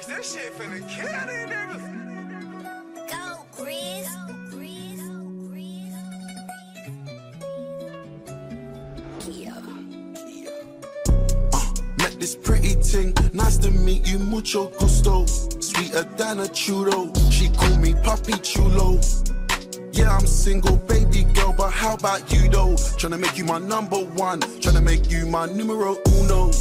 Chris, this shit finna kill these niggas. Go, Grizz. Uh, met this pretty thing, nice to meet you, mucho gusto. Sweeter than a churro, she call me Papi Chulo. Yeah, I'm single, baby girl, but how about you though? Tryna make you my number one, tryna make you my numero uno.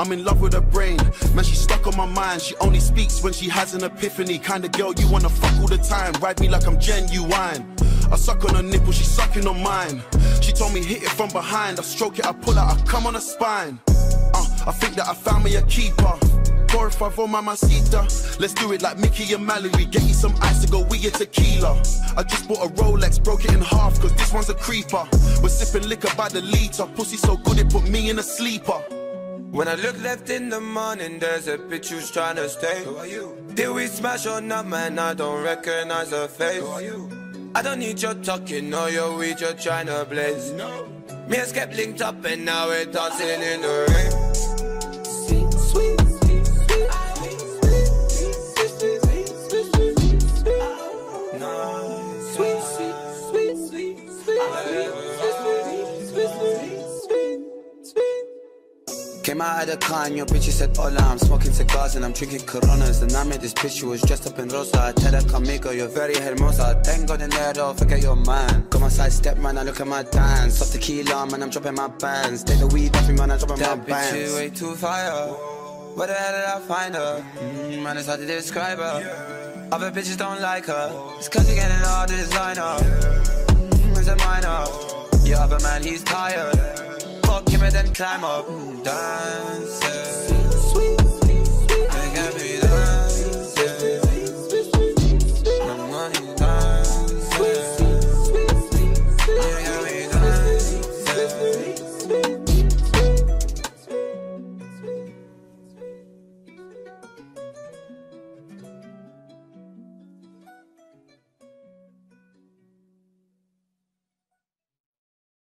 I'm in love with her brain. Man, she's stuck on my mind. She only speaks when she has an epiphany. Kind of girl you wanna fuck all the time. Ride me like I'm genuine. I suck on her nipple, she's sucking on mine. She told me hit it from behind. I stroke it, I pull out, I come on her spine. Uh, I think that I found me a keeper. Four or five on mamacita. Let's do it like Mickey and Mallory. Get you some ice to go with your tequila. I just bought a Rolex, broke it in half, cause this one's a creeper. We're sipping liquor by the liter. Pussy so good it put me in a sleeper. When I look left in the morning, there's a bitch who's trying to stay. Who are you? Did we smash or not, man? I don't recognize her face. Who are you? I don't need your talking or your weed, you're trying to blaze. No. Me and Skep linked up and now we're dancing in the rain. Came out of the car and your bitch said hola I'm smoking cigars and I'm drinking coronas And I met this bitch she was dressed up in rosa I tell her conmigo, you're very hermosa Thank God Tengo dinero, forget your man Got my side step man, I look at my dance Off tequila man, I'm dropping my bands Take the weed off me man, I'm dropping my That bitch way too fire. Where the hell did I find her? Mm, man, it's hard to describe her. Other bitches don't like her. It's cause you're getting all the designer. Mm, it's a minor. Your other man, he's tired. Fuck him and then climb up. Mm, Dancing.